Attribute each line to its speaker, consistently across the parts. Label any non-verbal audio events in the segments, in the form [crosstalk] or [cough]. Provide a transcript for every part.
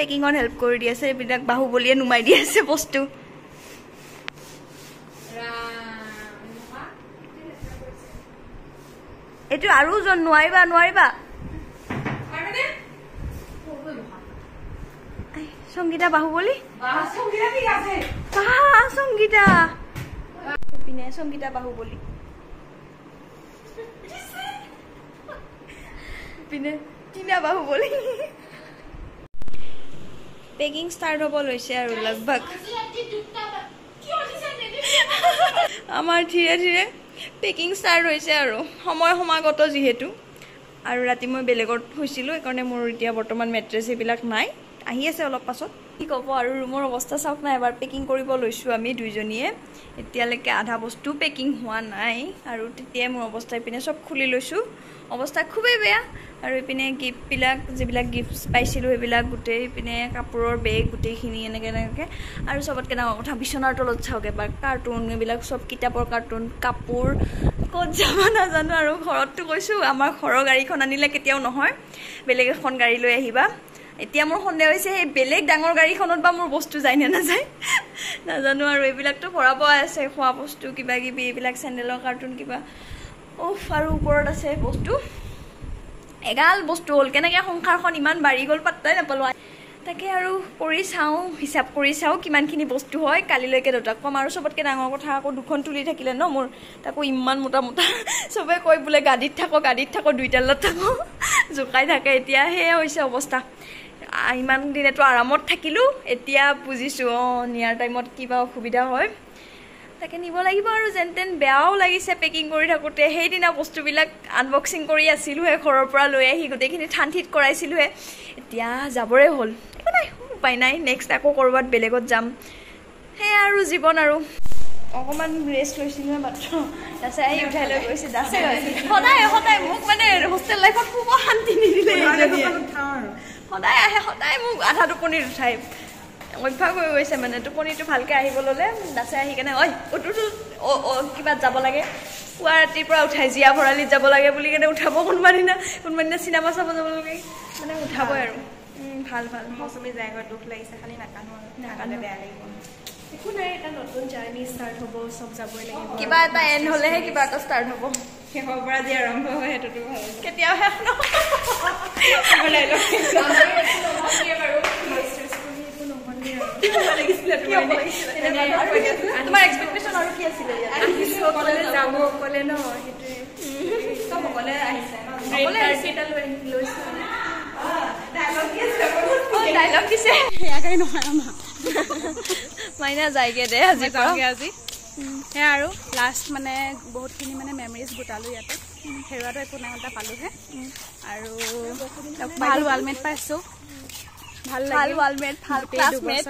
Speaker 1: পেকিঙত help কৰি দি আছে এইবিলাক বাহুবলীয়ে নুমাই দি আছে বস্তু। এইটো আৰু নোৱাৰিবা নোৱাৰিবা। সংগীতা বাহুবলী বাহ সংগীতা পিনে সংগীতা বাহুবলী পিনে টিনা বাহুবলী পেকিং ষ্টাৰ্ট হ'ব লৈছে আৰু লগভগ। আমাৰ ধীৰে ধীৰে পেকিং ষ্টাৰ্ট হৈছে আৰু। সময় সমাগত যিহেতু। আৰু ৰাতি মই বেলেগত শুইছিলোঁ সেইকাৰণে মোৰ এতিয়া বৰ্তমান মেট্ৰেছ এইবিলাক নাই। আহি আছে অলপ পাছত। কি ক'ব আৰু ৰুমৰ অৱস্থা চাওক নাই এবাৰ পেকিং কৰিব লৈছোঁ আমি দুইজনীয়ে। এতিয়ালৈকে আধা বস্তু পেকিং হোৱা নাই আৰু তেতিয়াই মোৰ অৱস্থা ইপিনে চব খুলি লৈছোঁ। অৱস্থা খুবেই বেয়া আৰু ইপিনে গিফ্টবিলাক যিবিলাক গিফ্ট পাইছিলোঁ সেইবিলাক গোটেই ইপিনে কাপোৰৰ বেগ গোটেইখিনি এনেকৈ এনেকৈ। আৰু চবতকৈ ডাঙৰ কথা বিচনাৰ তলত চাওক এবাৰ কাৰ্টুন এইবিলাক চব কিতাপৰ কাৰ্টুন কাপোৰ ক'ত যাব নাজানো আৰু ঘৰততো কৈছোঁ আমাৰ ঘৰৰ গাড়ীখন আনিলে কেতিয়াও নহয়। বেলেগ এখন গাড়ী লৈ আহিবা। এতিয়া মোৰ সন্দেহ হৈছে সেই বেলেগ ডাঙৰ গাড়ীখনত বা মোৰ বস্তু যায় নে নাযায়? [laughs] নাজানো আৰু এইবিলাকতো ভৰাব আছে খোৱা বস্তু কিবা কিবি এইবিলাক চেণ্ডেলৰ কাৰ্টুন কিবা। উফ আৰু ওপৰত আছে বস্তু। এগাল বস্তু হ'ল কেনেকৈ সংসাৰখন ইমান বাঢ়ি গ'ল পাত্তাই নাপালোঁ। তাকে আৰু কৰি চাওঁ হিচাপ কৰি চাওঁ কিমানখিনি বস্তু হয় কালিলৈকে দেউতাক ক'ম আৰু চবতকৈ ডাঙৰ কথা আকৌ দুখন তুলি থাকিলে ন মোৰ। তাকো ইমান মোটা মোটা। [laughs] চবে কয় বোলে গাড়ীত থাকো গাড়ীত থাকো দুইটালত থাকো। [laughs] জোকাই থাকে এতিয়া সেয়ে হৈছে অৱস্থা। ইমান দিনেতো আৰামত থাকিলোঁ এতিয়া বুজিছোঁ অঁ নিয়াৰ টাইমত কিবা অসুবিধা হয়। তাকে নিব লাগিব আৰু যেন তেন বেয়াও লাগিছে পেকিং কৰি থাকোঁতে। সেইদিনা বস্তুবিলাক আনবক্সিং কৰি আছিলোঁহে ঘৰৰ পৰা লৈ আহি গোটেইখিনি ঠান ঠিত কৰাইছিলোঁহে। এতিয়া যাবৰে হ'ল। একো নাই উপায় নাই। নেক্সট আকৌ ক'ৰবাত বেলেগত যাম। সেয়া আৰু জীৱন আৰু। অকণমান ৰেষ্ট লৈছিলোঁ মাত্ৰ। দাসে আহি উঠাই লৈ গৈছে। সদায় সদায় মোক মানে হোষ্টেল লাইফত শুব শান্তি নিদিলে। সদায় আহে সদায় মোক আধা টোপনিত উঠাই অভ্যাস হৈ গৈছে মানে টোপনিটো ভালকৈ আহিব ল'লে দাসে আহি কেনে ঐ অ'টোতো অ' অ' কিবাত যাব লাগে? পুৱা ৰাতিৰ পৰা উঠাই জীয়া ভৰালিত যাব লাগে বুলি কেনে উঠাব কোনোবা দিনা কোনোবা দিনা চিনেমা চাব যাব লাগে। মানে উঠাবই আৰু। ভাল ভাল।
Speaker 2: মৌচুমী যায়গৈ দুখ লাগিছে খালি নাকানো আৰু নাকালে বেয়া লাগিব।
Speaker 3: একো নাই এটা নতুন জাৰ্ণি ষ্টাৰ্ট হ'ব চব যাবই লাগিব।
Speaker 1: কিবা এটা এণ্ড হ'লেহে কিবা এটা ষ্টাৰ্ট হ'ব।
Speaker 2: শেষৰ পৰা যি আৰম্ভ হয় সেইটোতো ভাল
Speaker 1: কেতিয়াও শেষ নহয় কি হ'ব লাগিছিলে? তোমাৰ এক্সপেক্টেশ্যন আৰু কি? আছিলে ইয়াত?
Speaker 3: আহিছো অকলে যাব? অকলে ন সেইটোৱে।
Speaker 2: চব অকলে আহিছে ন?
Speaker 3: ৰেড কাৰ্পেট লৈ লৈছো
Speaker 1: ডাইলগ দিছে।
Speaker 3: সেয়াকৈ নহয় আমাৰ।
Speaker 1: মাইনা যায়গে দে আজি
Speaker 3: আজি। সেয়া আৰু লাষ্ট মানে বহুতখিনি মানে মেমৰিজ গোটালোঁ ইয়াতে। হেৰুৱাটো একো নাই এটা পালোঁহে। আৰু ভাল ৱালমেট পাইছোঁ। ভাল
Speaker 1: ভাল ৱালমেট ভাল ক্লাছমেট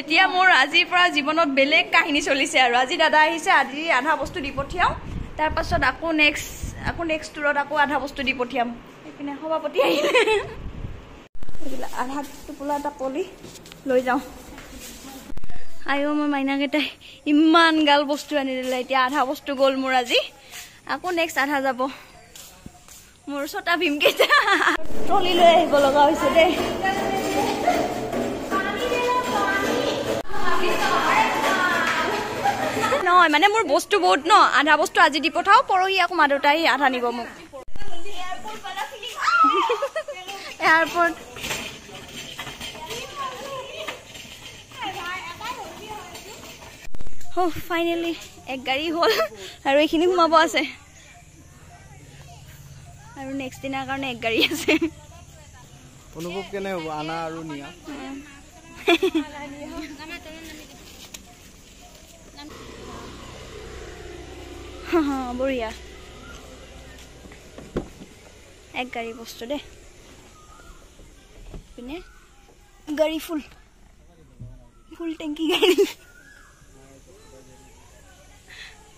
Speaker 1: এতিয়া মোৰ আজিৰ পৰা জীৱনত বেলেগ কাহিনী চলিছে আৰু। আজি দাদা আহিছে আজি আধা বস্তু দি পঠিয়াওঁ। তাৰপাছত আকৌ নেক্সট আকৌ নেক্সট টুৰত আকৌ আধা বস্তু দি পঠিয়াম। এইপিনে সভাপতি আহিলে। আধা টোপোলা এটা পলি লৈ যাওঁ। আইঅ মই মাইনাকেইটাই ইমান গাল বস্তু আনি দিলে। এতিয়া আধা বস্তু গ'ল মোৰ আজি। আকৌ নেক্সট আধা যাব। মোৰ ছটা ভীমকেইটা ট্ৰলি লৈ আহিব লগা হৈছে দেই। নহয় মানে মোৰ বস্তু বহুত ন। আধা বস্তু আজি দি পঠাওঁ পৰহি আকৌ মা দেউতাই আধা নিব মোক। এয়াৰপৰ্ট। ফাইনেলি এক গাড়ী হ'ল আৰু এইখিনি সোমাব আছে। আৰু নেক্সট দিনাৰ কাৰণে এক গাড়ী আছে।
Speaker 4: অনুভৱ কেনে হ'ব আনা আৰু নিয়া?
Speaker 1: বঢ়িয়া। এক গাড়ী বস্তু দেই পিনে গাড়ী ফুল ফুল টেংকি গাড়ী।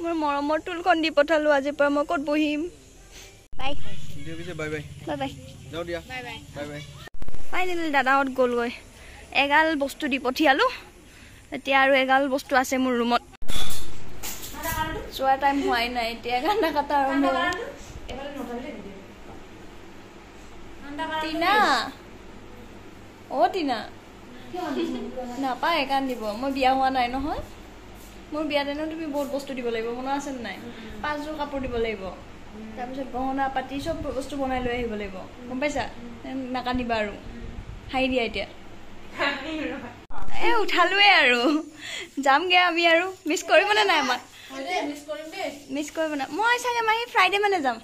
Speaker 1: মোৰ মৰমৰ টুলখন দি পঠালোঁ আজিৰ পৰা মই ক'ত বহিম? বাই। ফাইনেলি দাদাহঁত গ'লগৈ। এগাল বস্তু দি পঠিয়ালোঁ। এতিয়া আৰু এগাল বস্তু আছে মোৰ ৰুমত। যোৱা টাইম হোৱাই নাই এতিয়া কান্দা কাটা আৰম্ভ। টিনা? অ' টিনা। নাপায় কান্দিব। মই বিয়া হোৱা নাই নহয়। মোৰ বিয়াত এনেও তুমি বহুত বস্তু দিব লাগিব মনত আছে নে নাই? পাঁচযোৰ কাপোৰ দিব লাগিব। তাৰপিছত গহনা পাতি চব বস্তু বনাই লৈ আহিব লাগিব। গম পাইছা? নাকান্দিবা আৰু। হাঁহি দিয়া এতিয়া। এ উঠালোৱে আৰু। যামগে আমি আৰু। মিছ কৰিবনে নাই আমাক? মিছ কৰিব নাই মই চাগে মাহী ফ্ৰাইডে মানে যাম।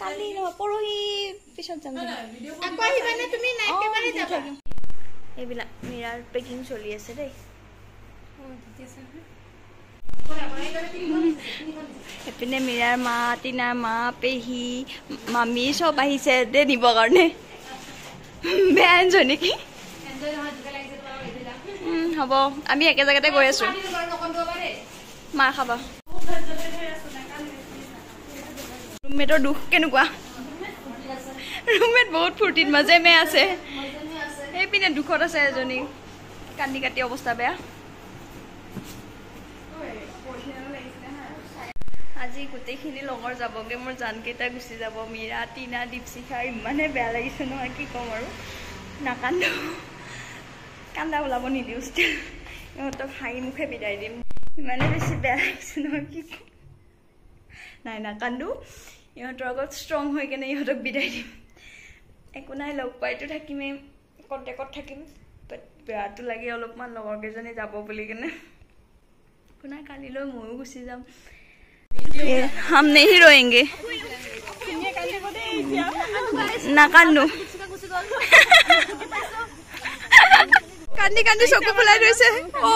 Speaker 1: কালি নহয় পৰহি পিছত যাম। এইবিলাক মীৰাৰ পেকিং চলি আছে দেই। এইপিনে মীৰাৰ মা টিনাৰ মা পেহী মামী চব আহিছে দে নিবৰ কাৰণে। বেয়া এনজয় নেকি? হ'ব। আমি একে জেগাতে গৈ আছো। মাৰ খাবা। ৰুমমেটৰ দুখ কেনেকুৱা? ৰুমমেট বহুত ফূৰ্তিত মাজে মে আছে। সেইপিনে দুখত আছে এজনী। কান্দি কাটি অৱস্থা বেয়া। আজি গোটেইখিনি লগৰ যাবগে মোৰ জানকেইটা গুচি যাব। মীৰা টিনা দীপশিখা ইমানে বেয়া লাগিছে নহয় কি ক'ম আৰু। নাকান্দো। কান্দা ওলাব নিদিওঁ ইহঁতক হাঁহি মুখে বিদায় দিম। ইমানে বেছি বেয়া লাগিছে নহয় কি ক'ম। নাই নাকান্দো। ইহঁতৰ আগত ষ্ট্ৰং হৈ কেনে ইহঁতক বিদায় দিম। একো নাই লগ পাইতো থাকিমেই কণ্টেক্টত থাকিম। বাট বেয়াটো লাগে অলপমান লগৰ কেইজনী যাব বুলি কেনে। একো নাই কালিলৈ ময়ো গুচি যাম। হাম নেহি ৰয়েংগে নাকান্দো কান্দি কান্দি চকু ফুলাই অ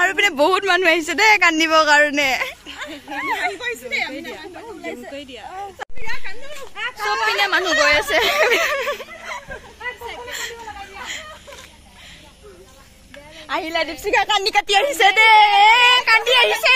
Speaker 1: আৰু পিনে বহুত মানুহ আহিছে দেই কান্দিবৰ কাৰণে চব পিনে মানুহ গৈ আছে আহিলা দীপশিখা কান্দি কাটি আহিছে দে কান্দি আহিছে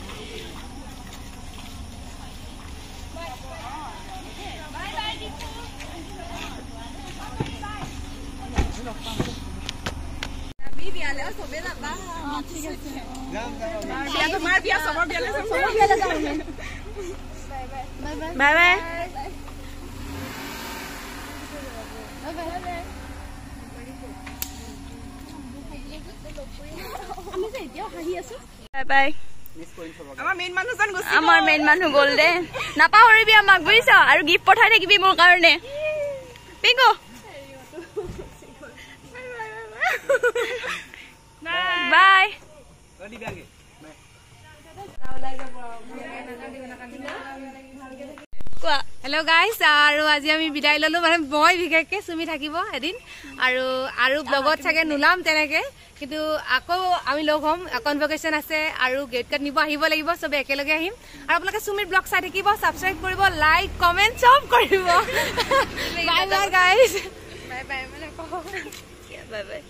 Speaker 1: আমাৰ মেইন মানুহ গ'ল দে নাপাহৰিবি আমাক বুজিছ আৰু গিফ্ট পঠাই থাকিবি মোৰ কাৰণে পিংকু বাই কোৱা?
Speaker 3: হেল্ল' গাইজ আৰু আজি আমি বিদায় ললো। মানে মই বিশেষকে চুমি থাকিব এদিন। আৰু আৰু ব্লগত চাগে নোলাম তেনেকে। কিন্তু আকৌ আমি লগ হ'ম কনভকেশ্যন আছে আৰু গেট কাট নিব আহিব লাগিব চবে একেলগে আহিম। আৰু আপোনালোকে চুমিৰ ব্লগ চাই থাকিব ছাবস্ক্ৰাইব কৰিব লাইক কমেণ্ট চব কৰিব। Bye bye guys
Speaker 1: bye bye